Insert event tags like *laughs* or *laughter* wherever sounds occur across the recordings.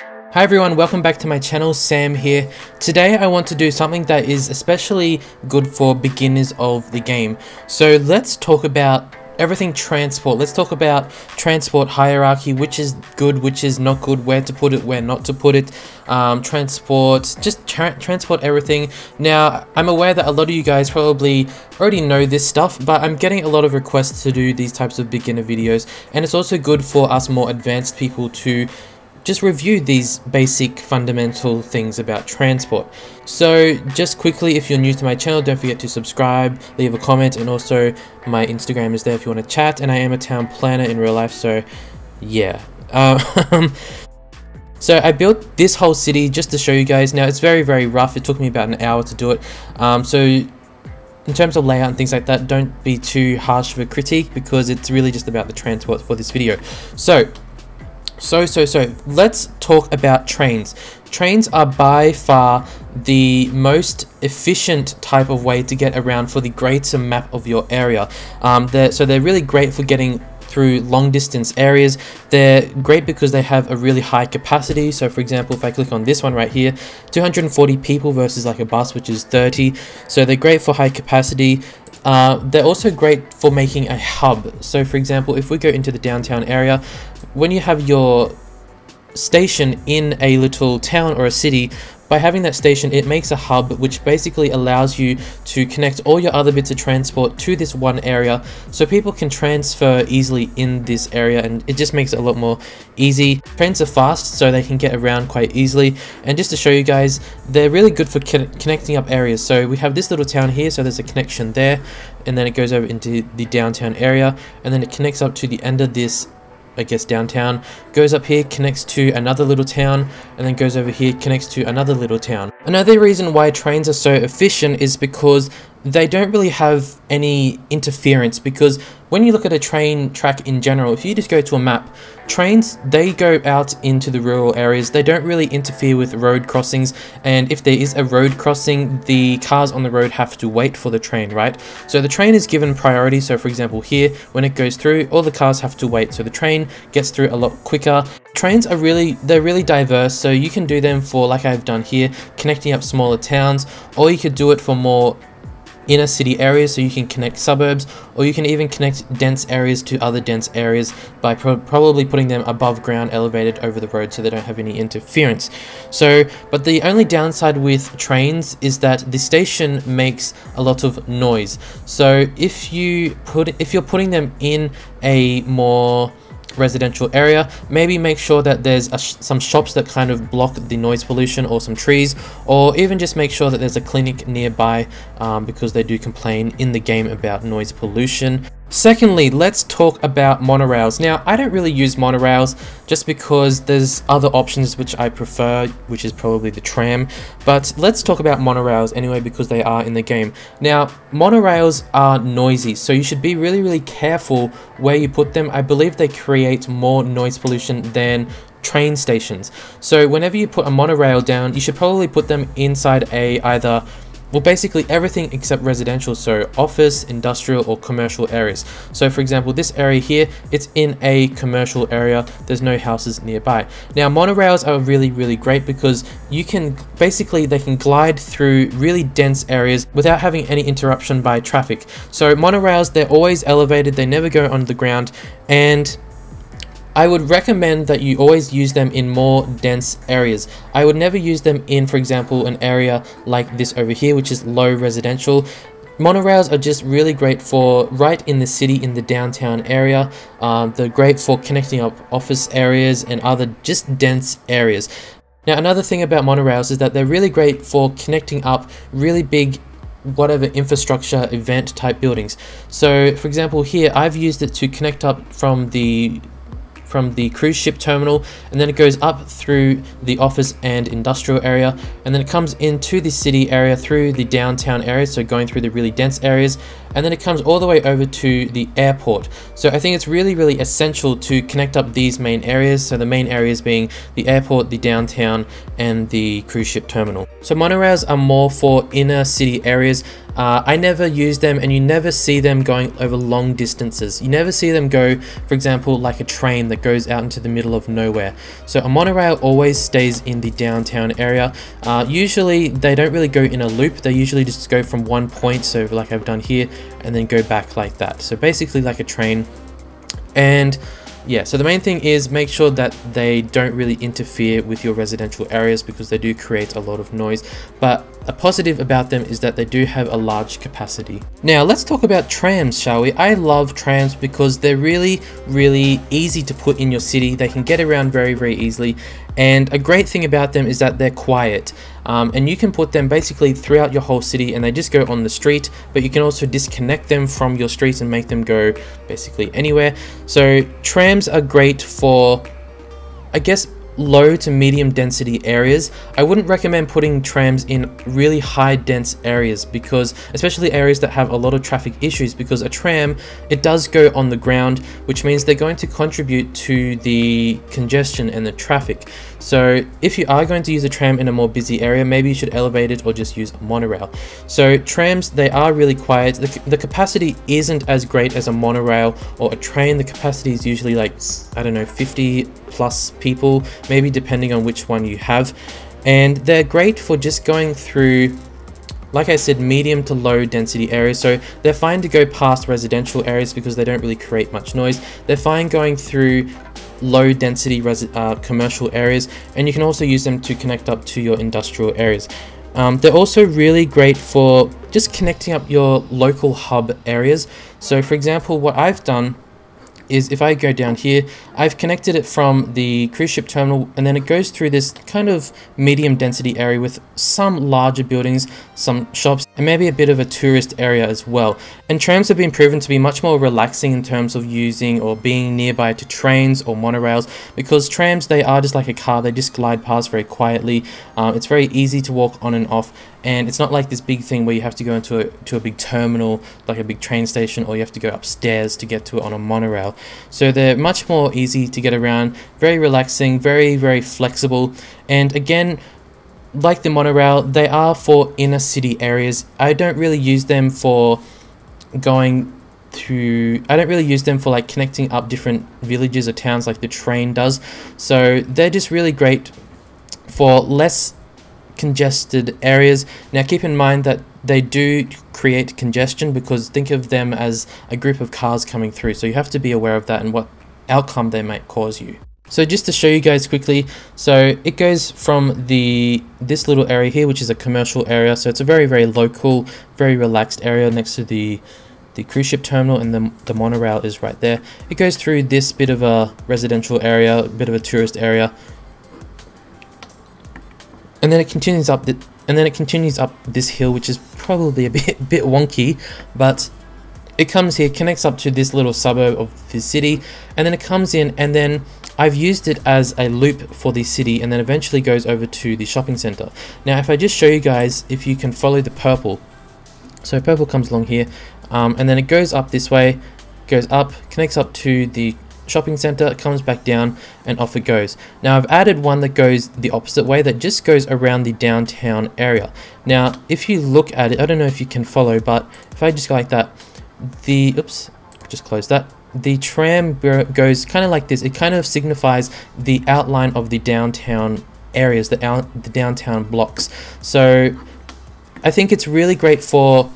Hi everyone, welcome back to my channel, Sam here. Today I want to do something that is especially good for beginners of the game. So let's talk about everything transport. Let's talk about transport hierarchy, which is good, which is not good, where to put it, where not to put it, um, transport, just tra transport everything. Now, I'm aware that a lot of you guys probably already know this stuff, but I'm getting a lot of requests to do these types of beginner videos, and it's also good for us more advanced people to just review these basic fundamental things about transport. So just quickly, if you're new to my channel, don't forget to subscribe, leave a comment, and also my Instagram is there if you want to chat, and I am a town planner in real life, so yeah. Um, *laughs* so I built this whole city just to show you guys. Now it's very, very rough. It took me about an hour to do it. Um, so in terms of layout and things like that, don't be too harsh of a critique because it's really just about the transport for this video. So so, so, so, let's talk about trains. Trains are by far the most efficient type of way to get around for the greater map of your area. Um, they're, so they're really great for getting through long distance areas. They're great because they have a really high capacity. So for example, if I click on this one right here, 240 people versus like a bus, which is 30. So they're great for high capacity. Uh, they're also great for making a hub. So for example, if we go into the downtown area, when you have your station in a little town or a city, by having that station, it makes a hub which basically allows you to connect all your other bits of transport to this one area so people can transfer easily in this area and it just makes it a lot more easy. Trains are fast so they can get around quite easily and just to show you guys, they're really good for connecting up areas. So we have this little town here, so there's a connection there and then it goes over into the downtown area and then it connects up to the end of this I guess downtown, goes up here, connects to another little town, and then goes over here, connects to another little town. Another reason why trains are so efficient is because they don't really have any interference because when you look at a train track in general, if you just go to a map, trains, they go out into the rural areas. They don't really interfere with road crossings. And if there is a road crossing, the cars on the road have to wait for the train, right? So the train is given priority. So for example, here, when it goes through, all the cars have to wait. So the train gets through a lot quicker. Trains are really, they're really diverse. So you can do them for, like I've done here, connecting up smaller towns, or you could do it for more inner city areas so you can connect suburbs or you can even connect dense areas to other dense areas by pro probably putting them above ground elevated over the road so they don't have any interference. So but the only downside with trains is that the station makes a lot of noise. So if you put if you're putting them in a more residential area. Maybe make sure that there's sh some shops that kind of block the noise pollution or some trees or even just make sure that there's a clinic nearby um, because they do complain in the game about noise pollution Secondly, let's talk about monorails. Now, I don't really use monorails just because there's other options which I prefer, which is probably the tram. But let's talk about monorails anyway because they are in the game. Now, monorails are noisy, so you should be really, really careful where you put them. I believe they create more noise pollution than train stations. So whenever you put a monorail down, you should probably put them inside a either well, basically everything except residential, so office, industrial, or commercial areas. So for example, this area here, it's in a commercial area. There's no houses nearby. Now, monorails are really, really great because you can, basically, they can glide through really dense areas without having any interruption by traffic. So monorails, they're always elevated, they never go on the ground, and I would recommend that you always use them in more dense areas. I would never use them in, for example, an area like this over here, which is low residential. Monorails are just really great for right in the city, in the downtown area. Um, they're great for connecting up office areas and other just dense areas. Now, another thing about monorails is that they're really great for connecting up really big whatever infrastructure event type buildings. So for example here I've used it to connect up from the from the cruise ship terminal and then it goes up through the office and industrial area and then it comes into the city area through the downtown area so going through the really dense areas and then it comes all the way over to the airport. So I think it's really really essential to connect up these main areas so the main areas being the airport the downtown and the cruise ship terminal so monorails are more for inner city areas uh, I never use them and you never see them going over long distances. You never see them go, for example, like a train that goes out into the middle of nowhere. So a monorail always stays in the downtown area. Uh, usually they don't really go in a loop. They usually just go from one point, so like I've done here, and then go back like that. So basically like a train. And yeah, so the main thing is make sure that they don't really interfere with your residential areas because they do create a lot of noise. But a positive about them is that they do have a large capacity. Now let's talk about trams, shall we? I love trams because they're really, really easy to put in your city. They can get around very, very easily. And a great thing about them is that they're quiet. Um, and you can put them basically throughout your whole city and they just go on the street, but you can also disconnect them from your streets and make them go basically anywhere. So trams are great for, I guess, low to medium density areas, I wouldn't recommend putting trams in really high dense areas because especially areas that have a lot of traffic issues because a tram, it does go on the ground, which means they're going to contribute to the congestion and the traffic. So if you are going to use a tram in a more busy area, maybe you should elevate it or just use a monorail. So trams, they are really quiet. The, the capacity isn't as great as a monorail or a train. The capacity is usually like, I don't know, 50 plus people, maybe depending on which one you have. And they're great for just going through like I said, medium to low density areas. So they're fine to go past residential areas because they don't really create much noise. They're fine going through low density uh, commercial areas and you can also use them to connect up to your industrial areas. Um, they're also really great for just connecting up your local hub areas. So for example, what I've done is if I go down here, I've connected it from the cruise ship terminal and then it goes through this kind of medium density area with some larger buildings, some shops, and maybe a bit of a tourist area as well. And trams have been proven to be much more relaxing in terms of using or being nearby to trains or monorails because trams, they are just like a car, they just glide past very quietly. Um, it's very easy to walk on and off and it's not like this big thing where you have to go into a, to a big terminal like a big train station or you have to go upstairs to get to it on a monorail. So they're much more easy to get around very relaxing very very flexible. And again like the monorail they are for inner city areas. I don't really use them for going to I don't really use them for like connecting up different villages or towns like the train does. So they're just really great for less congested areas. Now keep in mind that they do create congestion because think of them as a group of cars coming through. So you have to be aware of that and what outcome they might cause you. So just to show you guys quickly, so it goes from the this little area here, which is a commercial area. So it's a very, very local, very relaxed area next to the the cruise ship terminal and the, the monorail is right there. It goes through this bit of a residential area, a bit of a tourist area, and then it continues up the, and then it continues up this hill which is probably a bit *laughs* bit wonky but it comes here connects up to this little suburb of the city and then it comes in and then I've used it as a loop for the city and then eventually goes over to the shopping center. Now if I just show you guys if you can follow the purple. So purple comes along here um, and then it goes up this way goes up connects up to the shopping center, comes back down, and off it goes. Now I've added one that goes the opposite way that just goes around the downtown area. Now if you look at it, I don't know if you can follow, but if I just go like that, the, oops, just close that, the tram goes kind of like this. It kind of signifies the outline of the downtown areas, the, out, the downtown blocks. So I think it's really great for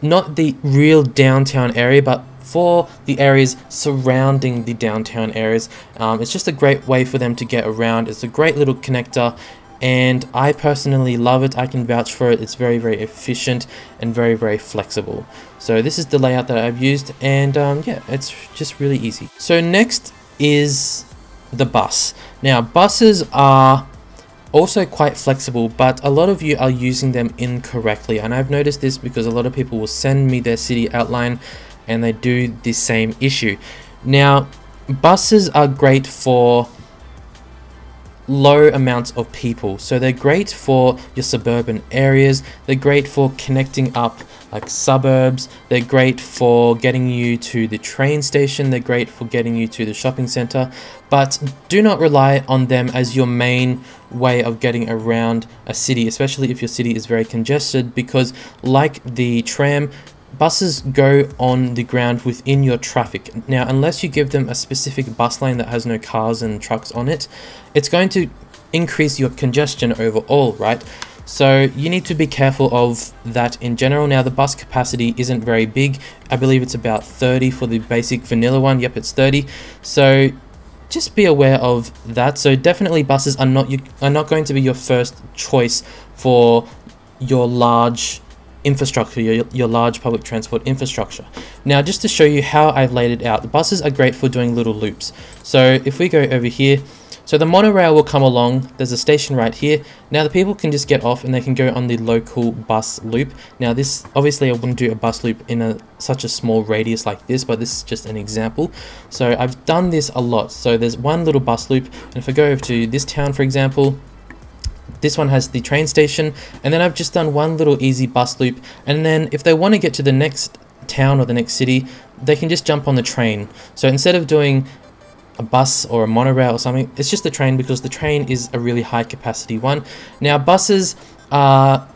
not the real downtown area, but for the areas surrounding the downtown areas. Um, it's just a great way for them to get around. It's a great little connector and I personally love it. I can vouch for it. It's very, very efficient and very, very flexible. So this is the layout that I've used and um, yeah, it's just really easy. So next is the bus. Now buses are also quite flexible but a lot of you are using them incorrectly and I've noticed this because a lot of people will send me their city outline and they do the same issue. Now, buses are great for low amounts of people. So they're great for your suburban areas. They're great for connecting up like suburbs. They're great for getting you to the train station. They're great for getting you to the shopping center. But do not rely on them as your main way of getting around a city, especially if your city is very congested because like the tram, buses go on the ground within your traffic. Now, unless you give them a specific bus lane that has no cars and trucks on it, it's going to increase your congestion overall, right? So you need to be careful of that in general. Now the bus capacity isn't very big. I believe it's about 30 for the basic vanilla one. Yep, it's 30. So just be aware of that. So definitely buses are not you are not going to be your first choice for your large infrastructure, your, your large public transport infrastructure. Now, just to show you how I've laid it out, the buses are great for doing little loops. So if we go over here, so the monorail will come along, there's a station right here. Now the people can just get off and they can go on the local bus loop. Now this, obviously I wouldn't do a bus loop in a such a small radius like this, but this is just an example. So I've done this a lot. So there's one little bus loop, and if I go over to this town, for example, this one has the train station, and then I've just done one little easy bus loop. And then if they want to get to the next town or the next city, they can just jump on the train. So instead of doing a bus or a monorail or something, it's just the train because the train is a really high capacity one. Now buses are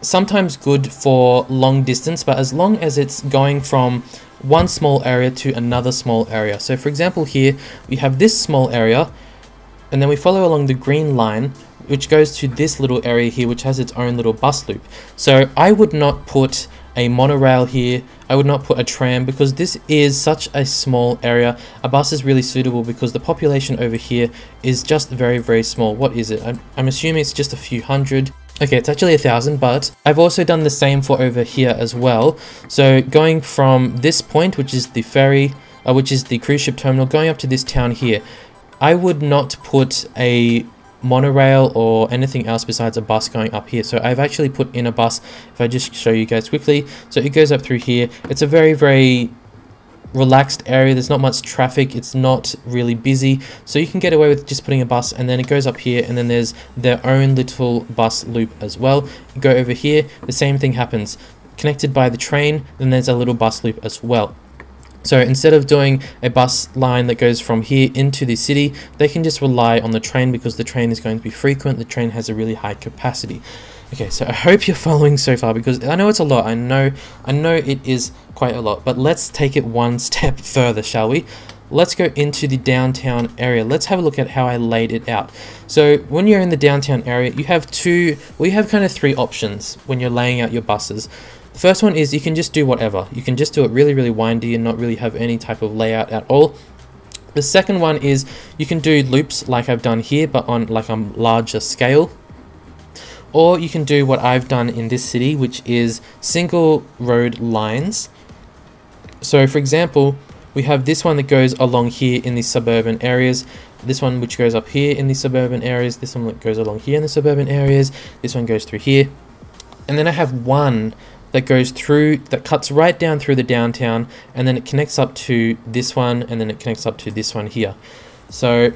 sometimes good for long distance, but as long as it's going from one small area to another small area. So for example here, we have this small area, and then we follow along the green line, which goes to this little area here, which has its own little bus loop. So I would not put a monorail here. I would not put a tram because this is such a small area. A bus is really suitable because the population over here is just very, very small. What is it? I'm, I'm assuming it's just a few hundred. Okay, it's actually a thousand, but I've also done the same for over here as well. So going from this point, which is the ferry, uh, which is the cruise ship terminal, going up to this town here, I would not put a monorail or anything else besides a bus going up here. So I've actually put in a bus, if I just show you guys quickly. So it goes up through here. It's a very, very relaxed area. There's not much traffic. It's not really busy. So you can get away with just putting a bus and then it goes up here and then there's their own little bus loop as well. You go over here, the same thing happens. Connected by the train, then there's a little bus loop as well. So instead of doing a bus line that goes from here into the city, they can just rely on the train because the train is going to be frequent. The train has a really high capacity. Okay, so I hope you're *laughs* following so far because I know it's a lot. I know I know it is quite a lot, but let's take it one *laughs* step further, shall we? Let's go into the downtown area. Let's have a look at how I laid it out. So when you're in the downtown area, you have two, well, have kind of three options when you're laying out your buses. The first one is you can just do whatever. You can just do it really, really windy and not really have any type of layout at all. The second one is you can do loops like I've done here, but on like a larger scale. Or you can do what I've done in this city, which is single road lines. So for example, we have this one that goes along here in the suburban areas, this one which goes up here in the suburban areas, this one that goes along here in the suburban areas, this one goes through here. And then I have one that goes through, that cuts right down through the downtown, and then it connects up to this one, and then it connects up to this one here. So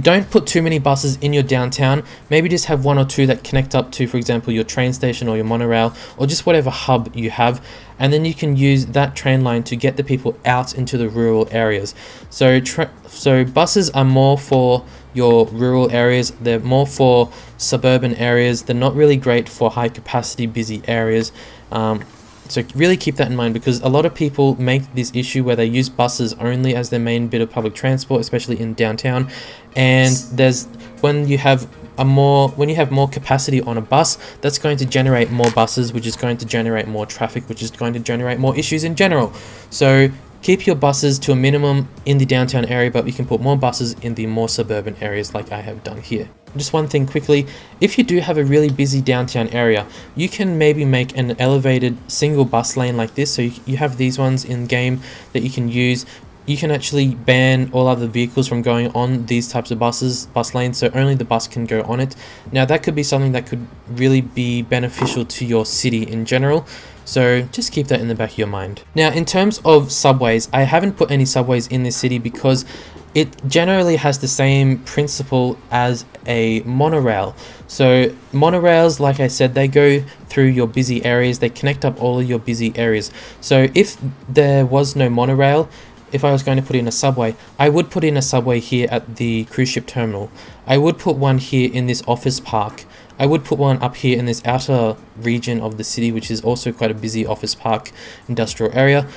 don't put too many buses in your downtown. Maybe just have one or two that connect up to, for example, your train station or your monorail or just whatever hub you have. And then you can use that train line to get the people out into the rural areas. So, so buses are more for your rural areas. They're more for suburban areas. They're not really great for high capacity, busy areas. Um, so really keep that in mind because a lot of people make this issue where they use buses only as their main bit of public transport, especially in downtown. And there's when you have a more when you have more capacity on a bus, that's going to generate more buses, which is going to generate more traffic, which is going to generate more issues in general. So keep your buses to a minimum in the downtown area, but you can put more buses in the more suburban areas like I have done here. Just one thing quickly, if you do have a really busy downtown area, you can maybe make an elevated single bus lane like this. So you, have these ones in game that you can use. You can actually ban all other vehicles from going on these types of buses, bus lanes, so only the bus can go on it. Now that could be something that could really be beneficial to your city in general. So just keep that in the back of your mind. Now, in terms of subways, I haven't put any subways in this city because it generally has the same principle as a monorail. So monorails, like I said, they go through your busy areas. They connect up all of your busy areas. So if there was no monorail, if I was going to put in a subway, I would put in a subway here at the cruise ship terminal. I would put one here in this office park. I would put one up here in this outer region of the city, which is also quite a busy office park industrial area.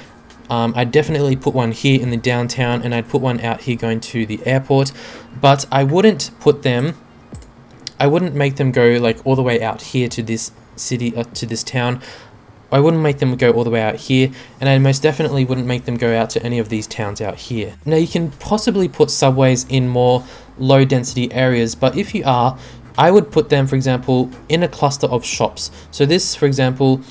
Um, I'd definitely put one here in the downtown and I'd put one out here going to the airport, but I wouldn't put them, I wouldn't make them go like all the way out here to this city, uh, to this town. I wouldn't make them go all the way out here, and I most definitely wouldn't make them go out to any of these towns out here. Now you can possibly put subways in more low density areas, but if you are, I would put them, for example, in a cluster of shops. So this, for example,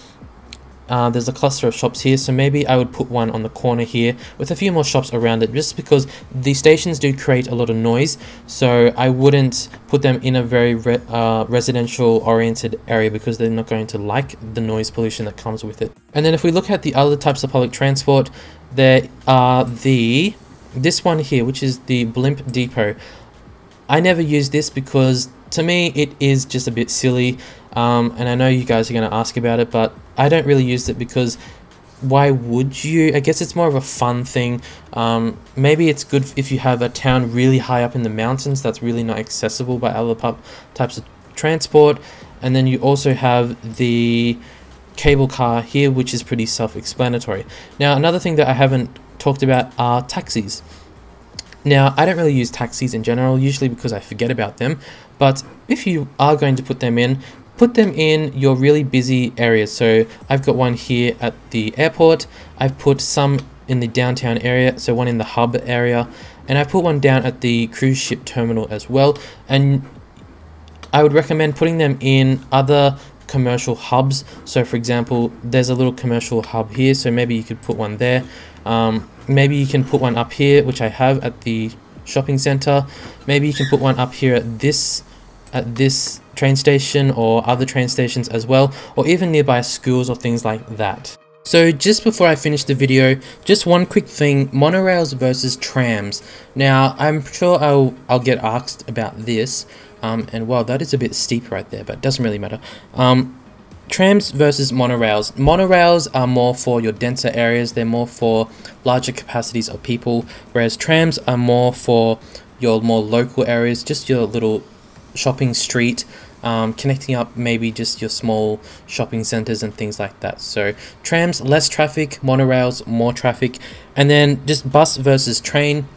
uh, there's a cluster of shops here, so maybe I would put one on the corner here with a few more shops around it, just because the stations do create a lot of noise, so I wouldn't put them in a very re uh, residential oriented area because they're not going to like the noise pollution that comes with it. And then if we look at the other types of public transport, there are the, this one here, which is the Blimp Depot. I never use this because to me it is just a bit silly um, and I know you guys are going to ask about it, but I don't really use it because why would you? I guess it's more of a fun thing. Um, maybe it's good if you have a town really high up in the mountains that's really not accessible by other types of transport. And then you also have the cable car here, which is pretty self-explanatory. Now, another thing that I haven't talked about are taxis. Now, I don't really use taxis in general, usually because I forget about them, but if you are going to put them in, put them in your really busy areas. So I've got one here at the airport. I've put some in the downtown area, so one in the hub area, and I put one down at the cruise ship terminal as well. And I would recommend putting them in other commercial hubs. So for example, there's a little commercial hub here, so maybe you could put one there. Um, maybe you can put one up here, which I have at the shopping center. Maybe you can put one up here at this at this train station or other train stations as well, or even nearby schools or things like that. So just before I finish the video, just one quick thing, monorails versus trams. Now, I'm sure I'll, I'll get asked about this, um, and wow, that is a bit steep right there, but it doesn't really matter. Um, trams versus monorails. Monorails are more for your denser areas, they're more for larger capacities of people, whereas trams are more for your more local areas, just your little shopping street, um, connecting up maybe just your small shopping centers and things like that. So trams, less traffic, monorails, more traffic, and then just bus versus train.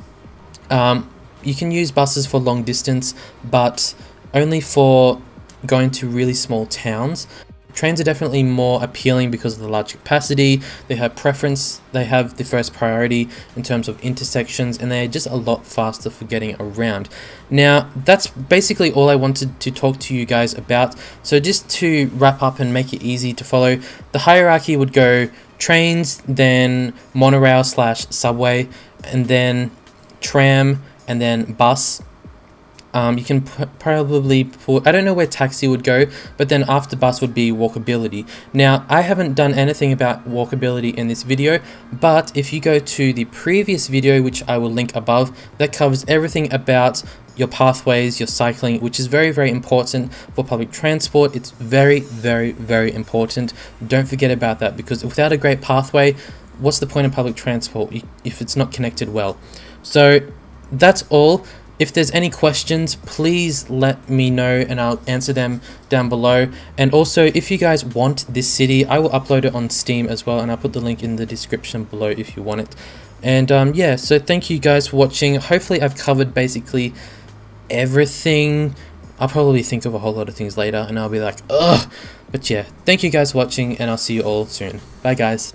Um, you can use buses for long distance, but only for going to really small towns. Trains are definitely more appealing because of the large capacity, they have preference, they have the first priority in terms of intersections, and they're just a lot faster for getting around. Now, that's basically all I wanted to talk to you guys about. So just to wrap up and make it easy to follow, the hierarchy would go trains, then monorail slash subway, and then tram, and then bus, um, you can probably put, I don't know where taxi would go, but then after bus would be walkability. Now, I haven't done anything about walkability in this video, but if you go to the previous video, which I will link above, that covers everything about your pathways, your cycling, which is very, very important for public transport. It's very, very, very important. Don't forget about that because without a great pathway, what's the point of public transport if it's not connected well? So that's all. If there's any questions, please let me know and I'll answer them down below. And also, if you guys want this city, I will upload it on Steam as well, and I'll put the link in the description below if you want it. And um, yeah, so thank you guys for watching. Hopefully I've covered basically everything. I'll probably think of a whole lot of things later, and I'll be like, ugh. But yeah, thank you guys for watching, and I'll see you all soon. Bye guys.